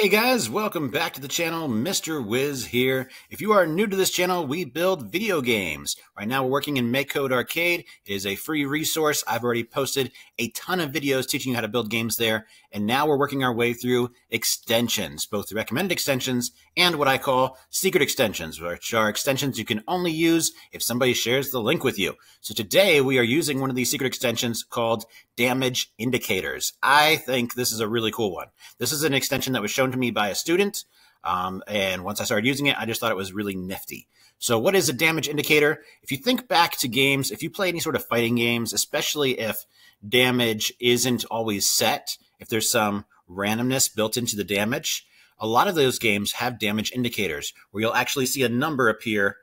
Hey guys, welcome back to the channel. Mr. Wiz here. If you are new to this channel, we build video games. Right now we're working in MakeCode Arcade. It is a free resource. I've already posted a ton of videos teaching you how to build games there. And now we're working our way through extensions, both the recommended extensions and what I call secret extensions, which are extensions you can only use if somebody shares the link with you. So today we are using one of these secret extensions called Damage Indicators. I think this is a really cool one. This is an extension that was shown to me by a student. Um, and once I started using it, I just thought it was really nifty. So what is a damage indicator? If you think back to games, if you play any sort of fighting games, especially if damage isn't always set, if there's some randomness built into the damage, a lot of those games have damage indicators where you'll actually see a number appear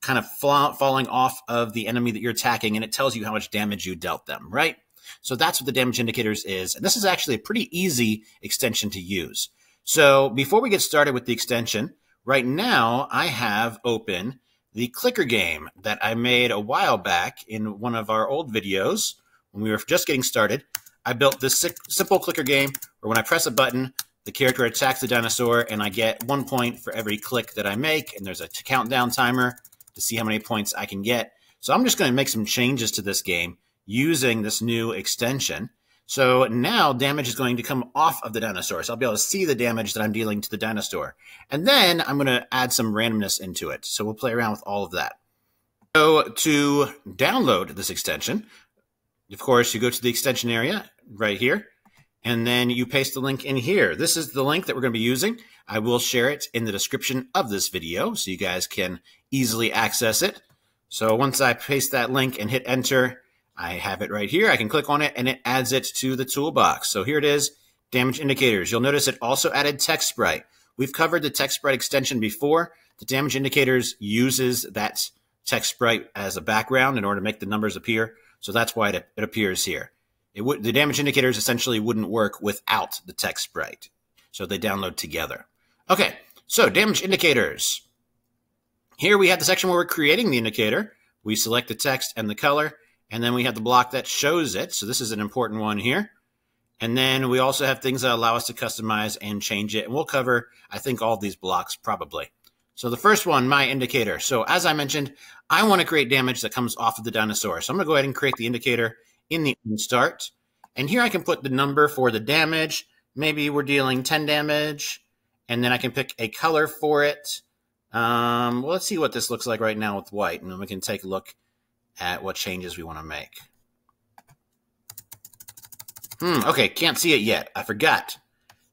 kind of falling off of the enemy that you're attacking and it tells you how much damage you dealt them, right? So that's what the damage indicators is. And this is actually a pretty easy extension to use. So before we get started with the extension, right now I have open the clicker game that I made a while back in one of our old videos when we were just getting started. I built this simple clicker game where when I press a button, the character attacks the dinosaur and I get one point for every click that I make. And there's a countdown timer to see how many points I can get. So I'm just going to make some changes to this game using this new extension. So now damage is going to come off of the dinosaur. So I'll be able to see the damage that I'm dealing to the dinosaur. And then I'm going to add some randomness into it. So we'll play around with all of that. So to download this extension, of course, you go to the extension area right here, and then you paste the link in here. This is the link that we're going to be using. I will share it in the description of this video so you guys can easily access it. So once I paste that link and hit enter, I have it right here. I can click on it and it adds it to the toolbox. So here it is, damage indicators. You'll notice it also added text sprite. We've covered the text sprite extension before. The damage indicators uses that text sprite as a background in order to make the numbers appear. So that's why it, it appears here. It would, the damage indicators essentially wouldn't work without the text sprite. So they download together. Okay, so damage indicators. Here we have the section where we're creating the indicator. We select the text and the color. And then we have the block that shows it. So this is an important one here. And then we also have things that allow us to customize and change it. And we'll cover, I think, all these blocks probably. So the first one, my indicator. So as I mentioned, I want to create damage that comes off of the dinosaur. So I'm going to go ahead and create the indicator in the start. And here I can put the number for the damage. Maybe we're dealing 10 damage. And then I can pick a color for it. Um, well, let's see what this looks like right now with white. And then we can take a look at what changes we want to make. Hmm, okay, can't see it yet. I forgot.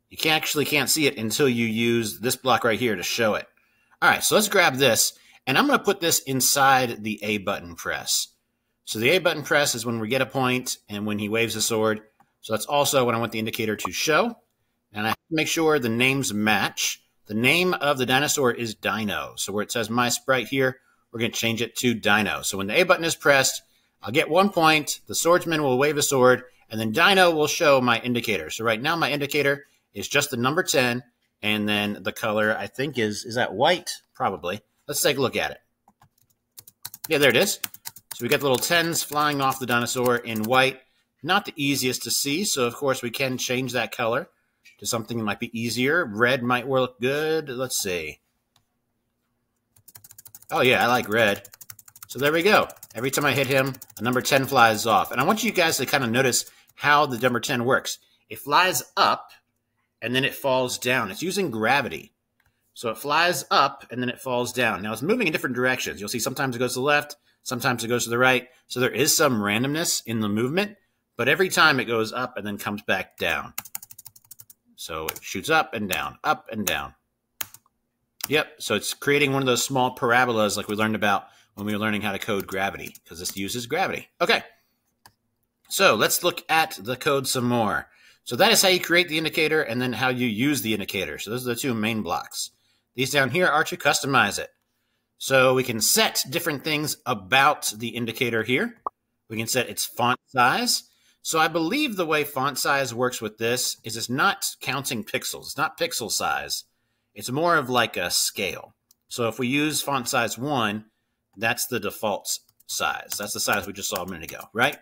You can actually can't see it until you use this block right here to show it. All right, so let's grab this, and I'm going to put this inside the A button press. So the A button press is when we get a point and when he waves a sword. So that's also when I want the indicator to show. And I have to make sure the names match. The name of the dinosaur is Dino. So where it says my sprite here, we're going to change it to Dino. So when the A button is pressed, I'll get one point, the swordsman will wave a sword, and then Dino will show my indicator. So right now my indicator is just the number 10, and then the color I think is, is that white? Probably. Let's take a look at it. Yeah, there it is. So we got the little 10s flying off the dinosaur in white. Not the easiest to see, so of course we can change that color to something that might be easier. Red might work good. Let's see. Oh, yeah, I like red. So there we go. Every time I hit him, a number 10 flies off. And I want you guys to kind of notice how the number 10 works. It flies up, and then it falls down. It's using gravity. So it flies up, and then it falls down. Now, it's moving in different directions. You'll see sometimes it goes to the left, sometimes it goes to the right. So there is some randomness in the movement, but every time it goes up and then comes back down. So it shoots up and down, up and down. Yep. So it's creating one of those small parabolas like we learned about when we were learning how to code gravity, because this uses gravity. Okay. So let's look at the code some more. So that is how you create the indicator and then how you use the indicator. So those are the two main blocks. These down here are to customize it. So we can set different things about the indicator here. We can set its font size. So I believe the way font size works with this is it's not counting pixels. It's not pixel size. It's more of like a scale. So if we use font size 1, that's the default size. That's the size we just saw a minute ago, right?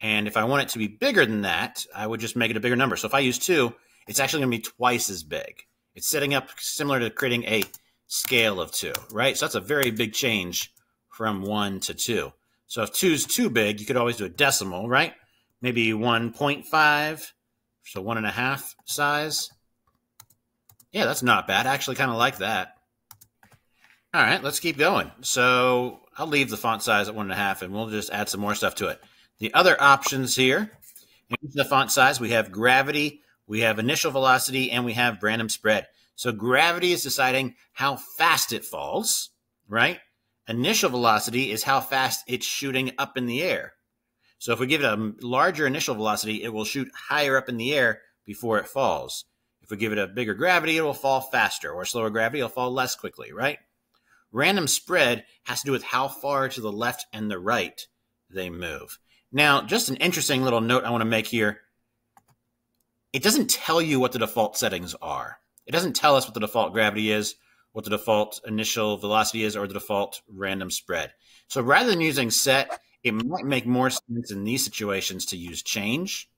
And if I want it to be bigger than that, I would just make it a bigger number. So if I use 2, it's actually going to be twice as big. It's setting up similar to creating a scale of two, right? So that's a very big change from one to two. So if two is too big, you could always do a decimal, right? Maybe 1.5, so one and a half size. Yeah, that's not bad. I actually kind of like that. All right, let's keep going. So I'll leave the font size at one and a half, and we'll just add some more stuff to it. The other options here, the font size, we have gravity, we have initial velocity, and we have random spread. So gravity is deciding how fast it falls, right? Initial velocity is how fast it's shooting up in the air. So if we give it a larger initial velocity, it will shoot higher up in the air before it falls. If we give it a bigger gravity, it will fall faster, or slower gravity, it'll fall less quickly, right? Random spread has to do with how far to the left and the right they move. Now, just an interesting little note I want to make here. It doesn't tell you what the default settings are. It doesn't tell us what the default gravity is, what the default initial velocity is, or the default random spread. So rather than using set, it might make more sense in these situations to use change.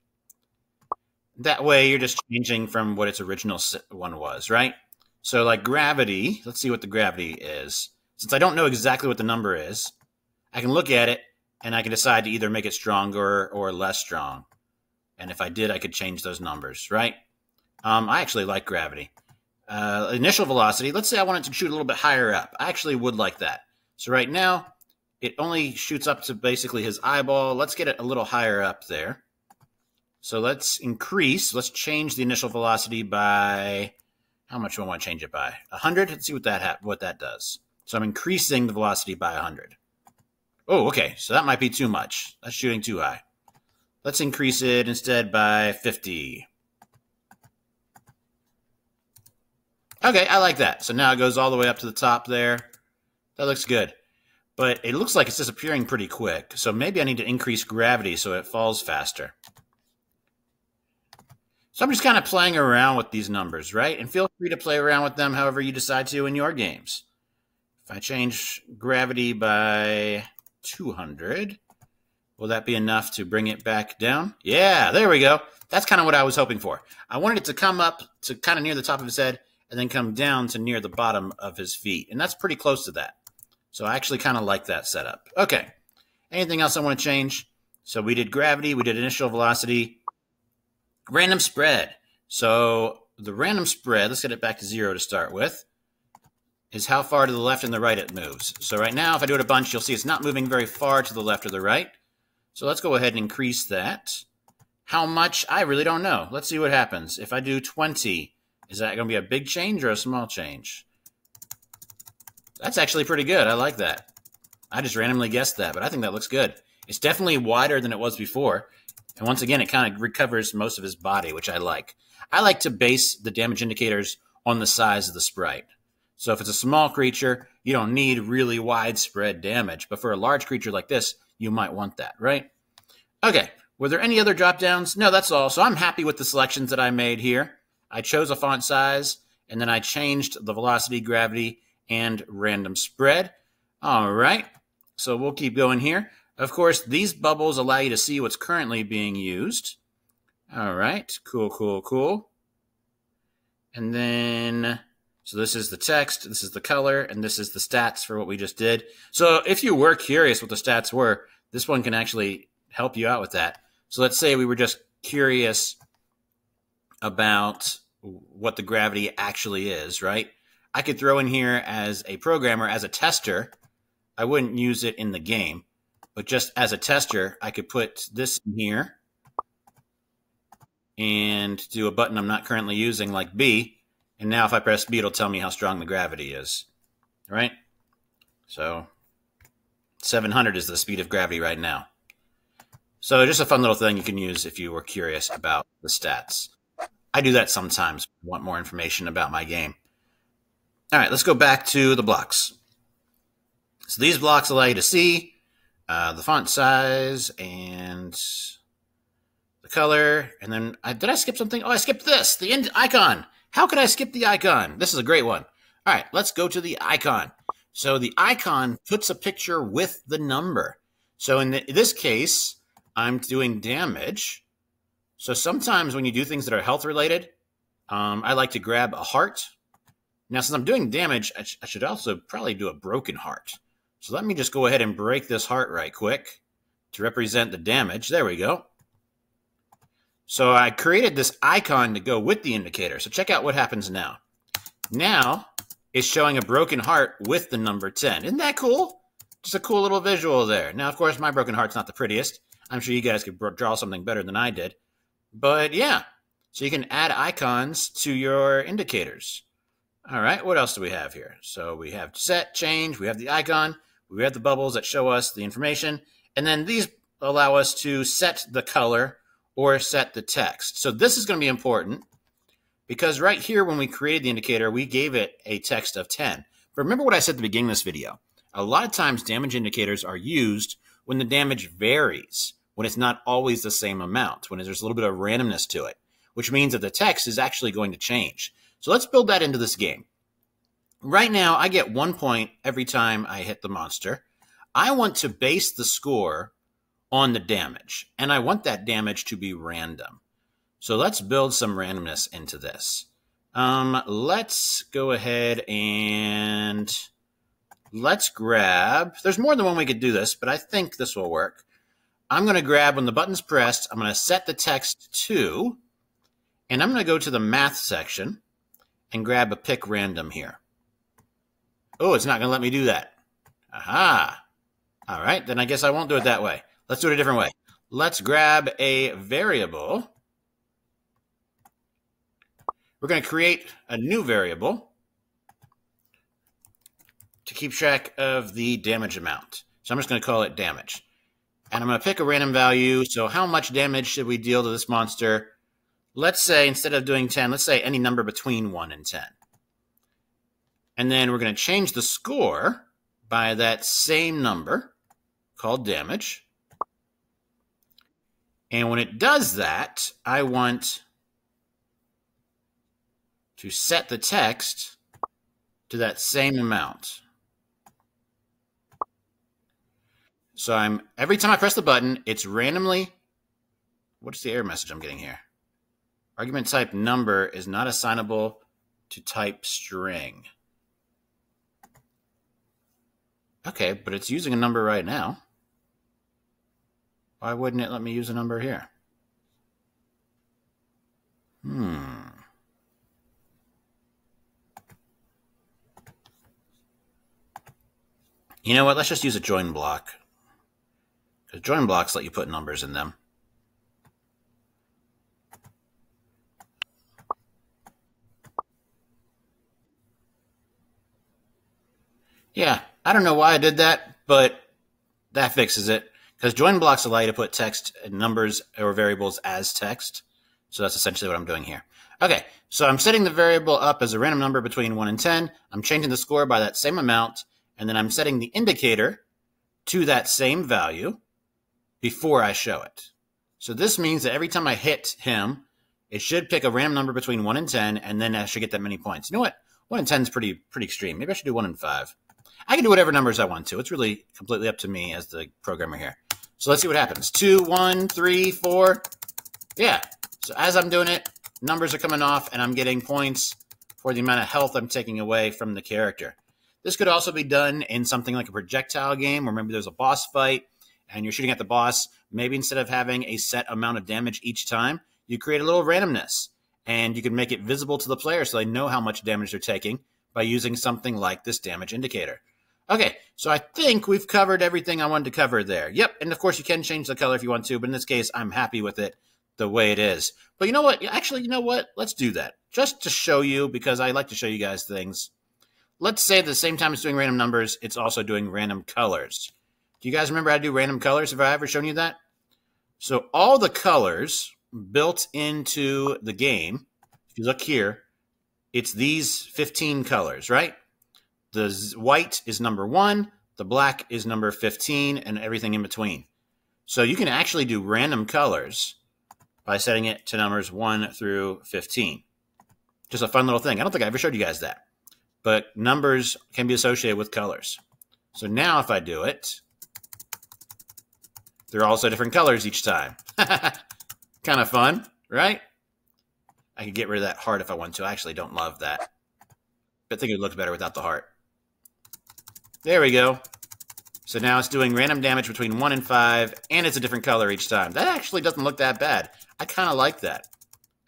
That way you're just changing from what its original one was, right? So like gravity, let's see what the gravity is. Since I don't know exactly what the number is, I can look at it and I can decide to either make it stronger or less strong. And if I did, I could change those numbers, right? Um, I actually like gravity. Uh, initial velocity, let's say I wanted to shoot a little bit higher up. I actually would like that. So right now, it only shoots up to basically his eyeball. Let's get it a little higher up there. So let's increase, let's change the initial velocity by, how much do I want to change it by? 100? Let's see what that, what that does. So I'm increasing the velocity by 100. Oh, okay. So that might be too much. That's shooting too high. Let's increase it instead by 50. Okay, I like that. So now it goes all the way up to the top there. That looks good. But it looks like it's disappearing pretty quick. So maybe I need to increase gravity so it falls faster. So I'm just kind of playing around with these numbers, right? And feel free to play around with them however you decide to in your games. If I change gravity by 200, will that be enough to bring it back down? Yeah, there we go. That's kind of what I was hoping for. I wanted it to come up to kind of near the top of his head and then come down to near the bottom of his feet. And that's pretty close to that. So I actually kind of like that setup. Okay. Anything else I want to change? So we did gravity, we did initial velocity, random spread. So the random spread, let's get it back to zero to start with, is how far to the left and the right it moves. So right now, if I do it a bunch, you'll see it's not moving very far to the left or the right. So let's go ahead and increase that. How much? I really don't know. Let's see what happens. If I do 20, is that going to be a big change or a small change? That's actually pretty good. I like that. I just randomly guessed that, but I think that looks good. It's definitely wider than it was before. And once again, it kind of recovers most of his body, which I like. I like to base the damage indicators on the size of the sprite. So if it's a small creature, you don't need really widespread damage. But for a large creature like this, you might want that, right? Okay. Were there any other drop downs? No, that's all. So I'm happy with the selections that I made here. I chose a font size, and then I changed the velocity, gravity, and random spread. All right, so we'll keep going here. Of course, these bubbles allow you to see what's currently being used. All right, cool, cool, cool. And then, so this is the text, this is the color, and this is the stats for what we just did. So if you were curious what the stats were, this one can actually help you out with that. So let's say we were just curious about what the gravity actually is, right? I could throw in here as a programmer, as a tester. I wouldn't use it in the game, but just as a tester, I could put this in here and do a button I'm not currently using like B. And now if I press B, it'll tell me how strong the gravity is, right? So 700 is the speed of gravity right now. So just a fun little thing you can use if you were curious about the stats. I do that sometimes. Want more information about my game. All right, let's go back to the blocks. So these blocks allow you to see uh, the font size and the color. And then I, did I skip something? Oh, I skipped this, the end icon. How could I skip the icon? This is a great one. All right, let's go to the icon. So the icon puts a picture with the number. So in, the, in this case, I'm doing damage. So sometimes when you do things that are health related, Um, I like to grab a heart. Now, since I'm doing damage, I, sh I should also probably do a broken heart. So let me just go ahead and break this heart right quick to represent the damage. There we go. So I created this icon to go with the indicator. So check out what happens now. Now it's showing a broken heart with the number 10. Isn't that cool? Just a cool little visual there. Now, of course, my broken heart's not the prettiest. I'm sure you guys could draw something better than I did. But yeah, so you can add icons to your indicators. All right, what else do we have here? So we have set, change, we have the icon, we have the bubbles that show us the information, and then these allow us to set the color or set the text. So this is going to be important because right here when we created the indicator, we gave it a text of 10. But remember what I said at the beginning of this video. A lot of times damage indicators are used when the damage varies, when it's not always the same amount, when there's a little bit of randomness to it, which means that the text is actually going to change. So let's build that into this game. Right now, I get one point every time I hit the monster. I want to base the score on the damage, and I want that damage to be random. So let's build some randomness into this. Um, let's go ahead and let's grab, there's more than one way we could do this, but I think this will work. I'm going to grab when the button's pressed, I'm going to set the text to, and I'm going to go to the math section and grab a pick random here. Oh, it's not going to let me do that. Aha. All right, then I guess I won't do it that way. Let's do it a different way. Let's grab a variable. We're going to create a new variable to keep track of the damage amount. So I'm just going to call it damage. And I'm going to pick a random value. So how much damage should we deal to this monster? Let's say instead of doing 10, let's say any number between 1 and 10. And then we're going to change the score by that same number called damage. And when it does that, I want to set the text to that same amount. So I'm every time I press the button, it's randomly. What's the error message I'm getting here? Argument type number is not assignable to type string. Okay, but it's using a number right now. Why wouldn't it let me use a number here? Hmm. You know what? Let's just use a join block. Because join blocks let you put numbers in them. Yeah, I don't know why I did that, but that fixes it. Because join blocks allow you to put text and numbers or variables as text. So that's essentially what I'm doing here. Okay, so I'm setting the variable up as a random number between 1 and 10. I'm changing the score by that same amount, and then I'm setting the indicator to that same value before I show it. So this means that every time I hit him, it should pick a random number between 1 and 10, and then I should get that many points. You know what? 1 and 10 is pretty, pretty extreme. Maybe I should do 1 and 5. I can do whatever numbers I want to. It's really completely up to me as the programmer here. So let's see what happens. Two, one, three, four. Yeah. So as I'm doing it, numbers are coming off and I'm getting points for the amount of health I'm taking away from the character. This could also be done in something like a projectile game where maybe there's a boss fight and you're shooting at the boss. Maybe instead of having a set amount of damage each time, you create a little randomness and you can make it visible to the player so they know how much damage they're taking by using something like this damage indicator. Okay, so I think we've covered everything I wanted to cover there. Yep, and of course you can change the color if you want to, but in this case, I'm happy with it the way it is. But you know what? Actually, you know what? Let's do that. Just to show you, because I like to show you guys things. Let's say at the same time it's doing random numbers, it's also doing random colors. Do you guys remember how to do random colors? Have I ever shown you that? So all the colors built into the game, if you look here, it's these 15 colors, right? The white is number one, the black is number 15, and everything in between. So you can actually do random colors by setting it to numbers 1 through 15. Just a fun little thing. I don't think I ever showed you guys that. But numbers can be associated with colors. So now if I do it, they're also different colors each time. kind of fun, right? I could get rid of that heart if I want to. I actually don't love that. But I think it looks better without the heart. There we go. So now it's doing random damage between 1 and 5, and it's a different color each time. That actually doesn't look that bad. I kind of like that.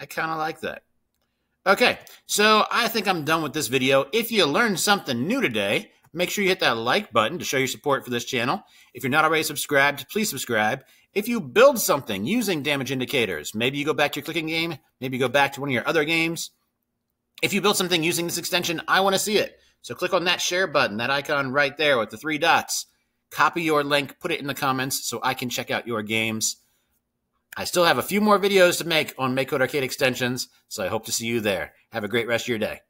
I kind of like that. Okay, so I think I'm done with this video. If you learned something new today, make sure you hit that like button to show your support for this channel. If you're not already subscribed, please subscribe. If you build something using damage indicators, maybe you go back to your clicking game, maybe you go back to one of your other games. If you build something using this extension, I want to see it. So click on that share button, that icon right there with the three dots. Copy your link, put it in the comments so I can check out your games. I still have a few more videos to make on MakeCode Arcade extensions, so I hope to see you there. Have a great rest of your day.